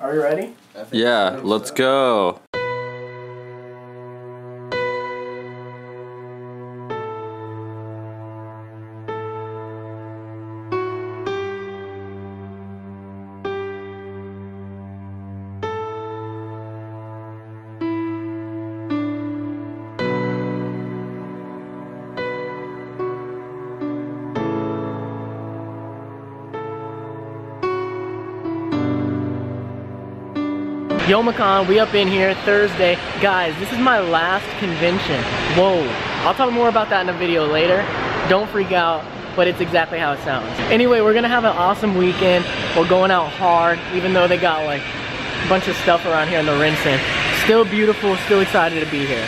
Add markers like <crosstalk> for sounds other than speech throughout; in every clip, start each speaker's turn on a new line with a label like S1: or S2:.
S1: Are we ready?
S2: Yeah, let's go.
S1: Youmacon, we up in here Thursday. Guys, this is my last convention. Whoa. I'll talk more about that in a video later. Don't freak out, but it's exactly how it sounds. Anyway, we're gonna have an awesome weekend. We're going out hard, even though they got like a bunch of stuff around here in the RenCen. Still beautiful, still excited to be here.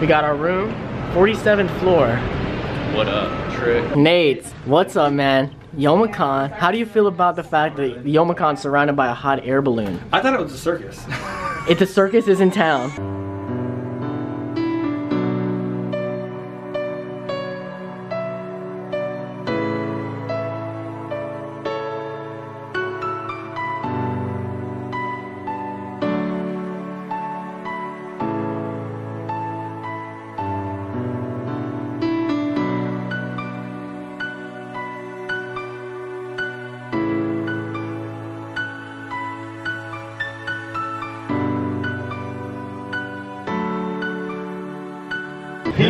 S1: We got our room, 47th floor.
S2: What up, Trick?
S1: Nate, what's up, man? Youmacon, how do you feel about the fact that Youmacon's surrounded by a hot air balloon?
S3: I thought it was a circus.
S1: If the circus is in town.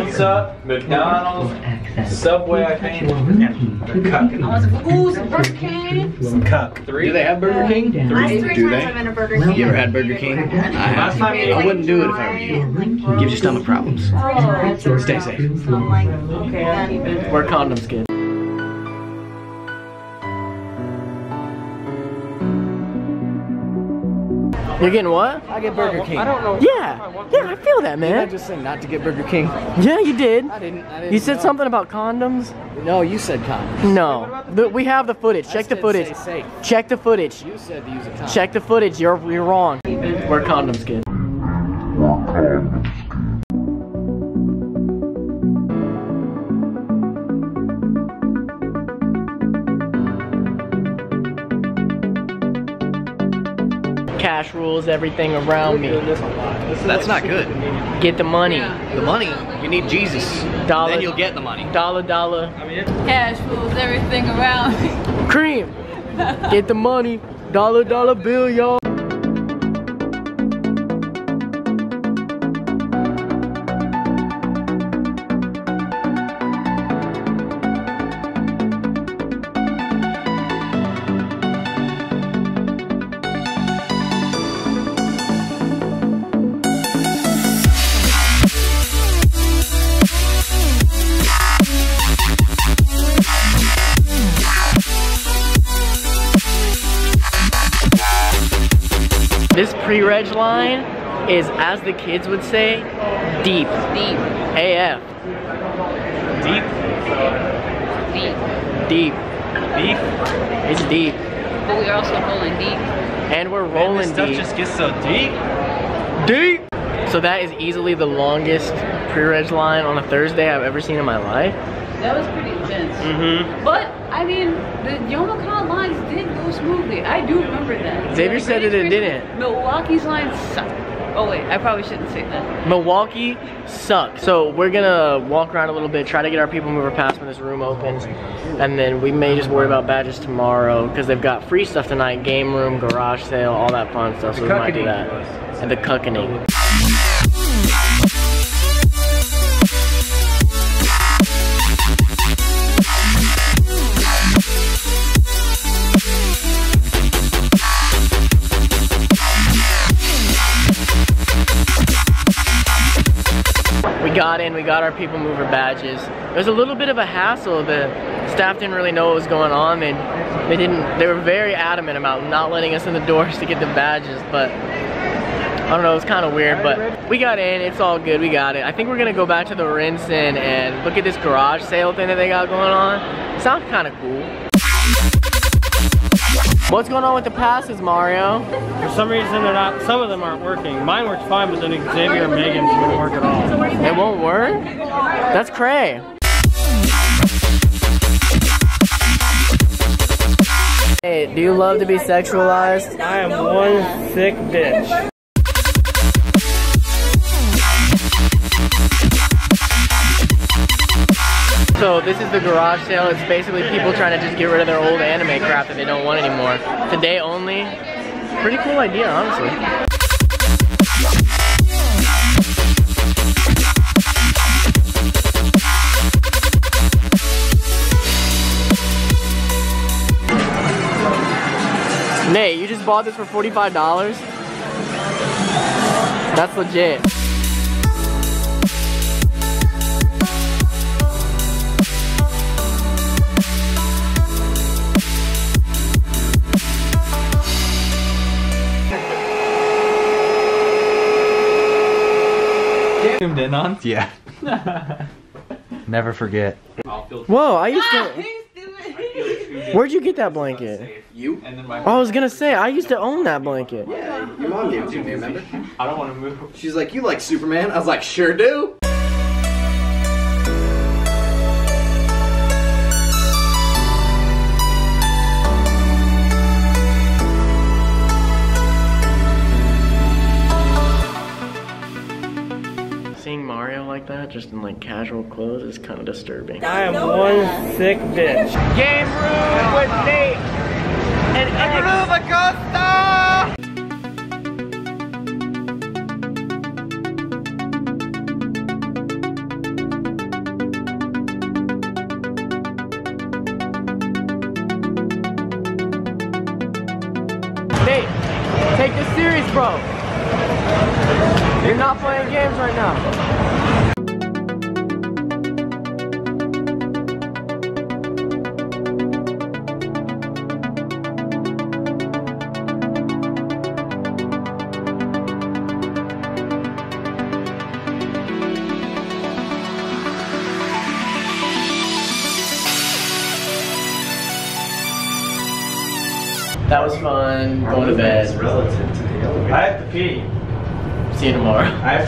S3: Pizza, McDonald's, Subway, I think, and the cuck.
S4: I was like, ooh, some Burger King.
S3: Some cuck. Three.
S5: Do they have Burger King?
S4: Last three
S5: Do
S4: times
S5: they?
S4: I've been to Burger King.
S5: You ever had Burger King? I
S3: Last
S5: have.
S3: time
S5: I wouldn't do it if I were you. Gives you stomach problems.
S4: Oh,
S5: Stay safe.
S4: I'm like, okay.
S1: Wear condoms, kid. You're getting what?
S5: I get Burger King.
S3: I don't know.
S1: Yeah, yeah, I feel that,
S5: Did I just say not to get Burger King?
S1: Yeah, you did.
S5: I didn't. I didn't
S1: You said
S5: know.
S1: something about condoms?
S5: No, you said condom.
S1: No. The- we have the footage. Check the footage.
S5: stay safe.
S1: Check the footage.
S5: You said to use a condom.
S1: Check the footage. You're you're wrong. Wear condoms, kid. Cash rules everything around me.
S5: That's not good.
S1: Get the money.
S5: The money, you need Jesus.
S1: Dollar.
S5: Then you'll get the money.
S1: Dollar, dollar.
S4: Cash rules everything around me.
S1: Cream. <laughs> Get the money. Dollar, dollar bill, y'all. This pre-reg line is, as the kids would say, deep.
S4: Deep,
S1: AF.
S3: Deep
S4: deep.
S1: Deep.
S3: beef.
S1: It's deep.
S4: But we are also rolling deep.
S1: And we're
S3: Man,
S1: rolling
S3: this stuff
S1: deep.
S3: just gets so deep.
S1: Deep! So that is easily the longest pre-reg line on a Thursday I've ever seen in my life.
S4: That was pretty intense.
S1: Mm-hmm.
S4: But, I mean, the Youmacon lines did go smoothly. I do remember that.
S1: Xavier said
S4: great
S1: that it
S4: experience-
S1: didn't.
S4: Milwaukee's lines suck. Oh wait, I probably shouldn't say that.
S1: Milwaukee sucks. So we're gonna walk around a little bit, try to get our people mover pass when this room opens, and then we may just worry about badges tomorrow because they've got free stuff tonight: game room, garage sale, all that fun stuff. So we might do that. And the cuckening. Got in, we got our people mover badges. It was a little bit of a hassle. The staff didn't really know what was going on. They, they didn't, they were very adamant about not letting us in the doors to get the badges, but I don't know, it was kind of weird, but we got in, it's all good, we got it. I think we're gonna go back to the RenCen and look at this garage sale thing that they got going on. It sounds kind of cool. What's going on with the passes, Mario?
S6: For some reason, they're not. Some of them aren't working. Mine works fine, but then Xavier and Megan's wouldn't work at all.
S1: It won't work? That's cray. Nate, do you love to be sexualized?
S6: I am one sick bitch.
S1: So this is the garage sale. It's basically people trying to just get rid of their old anime crap that they don't want anymore. Today only. Pretty cool idea, honestly. Nate, you just bought this for $45? That's legit.
S3: Zoomed in on.
S5: Yeah. <laughs> Never forget.
S1: Whoa, I used to. Ah, <laughs> Where'd you get that blanket?
S5: You?
S3: And then my.
S1: Oh, I was gonna say, I used to own that blanket.
S5: Yeah, your mom gave it to me, remember?
S3: I don't want to move.
S5: She's like, you like Superman? I was like, sure do.
S1: Like casual clothes, is kind of disturbing.
S6: I am one sick bitch.
S1: Game room with Nate and X. Nate, take this serious, bro. You're not playing games right now. That was fun. Going to bed.
S3: I have to pee.
S1: See you tomorrow.
S3: I have